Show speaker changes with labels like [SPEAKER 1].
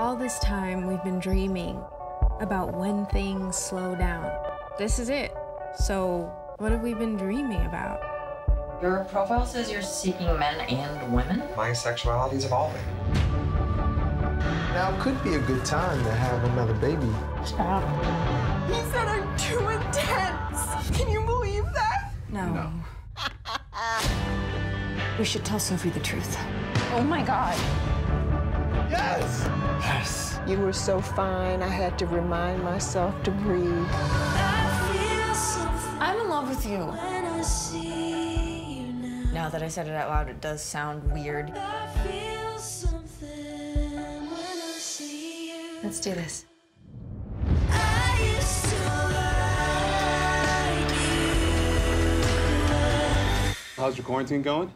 [SPEAKER 1] All this time, we've been dreaming about when things slow down. This is it. So, what have we been dreaming about?
[SPEAKER 2] Your profile says you're seeking men and women.
[SPEAKER 3] My sexuality is evolving. Now could be a good time to have another baby.
[SPEAKER 1] Stop.
[SPEAKER 4] He said I'm too intense. Can you believe that?
[SPEAKER 1] No.
[SPEAKER 3] No.
[SPEAKER 1] we should tell Sophie the truth.
[SPEAKER 4] Oh my God.
[SPEAKER 3] Yes! Yes.
[SPEAKER 4] You were so fine, I had to remind myself to breathe.
[SPEAKER 2] I'm in love with you. Now that I said it out loud, it does sound weird. Let's do this.
[SPEAKER 5] How's your quarantine going?